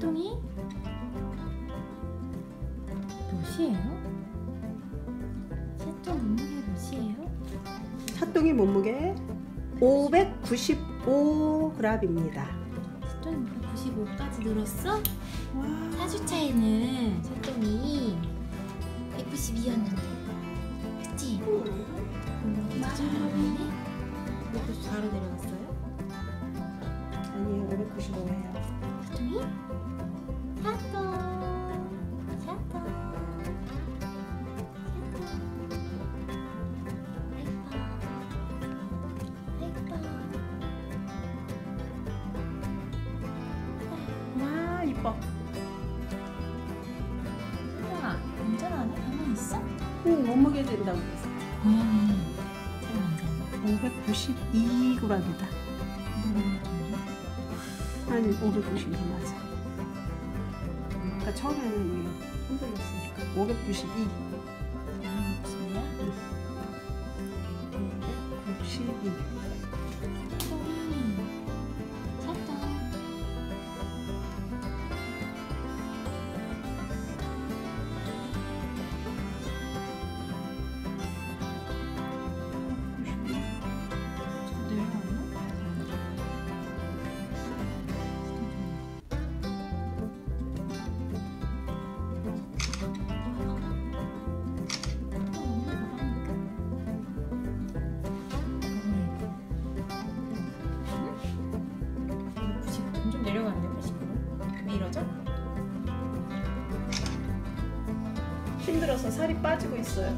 채똥이 몇이에요? 채똥 몸무게 몇이에요? 팥똥이 몸무게 595g입니다. 채똥이 195까지 늘었어? 와, 4주차에는 채똥이 192였는데 예뻐. 효정아, 운전하냐? 가만히 있어? 응, 몸무게 된다고 그래서. 592g이다. 아니, 592 맞아. 그러니까 처음에는 흔들렸으니까 592. 592? 힘들어서 살이 빠지고 있어요.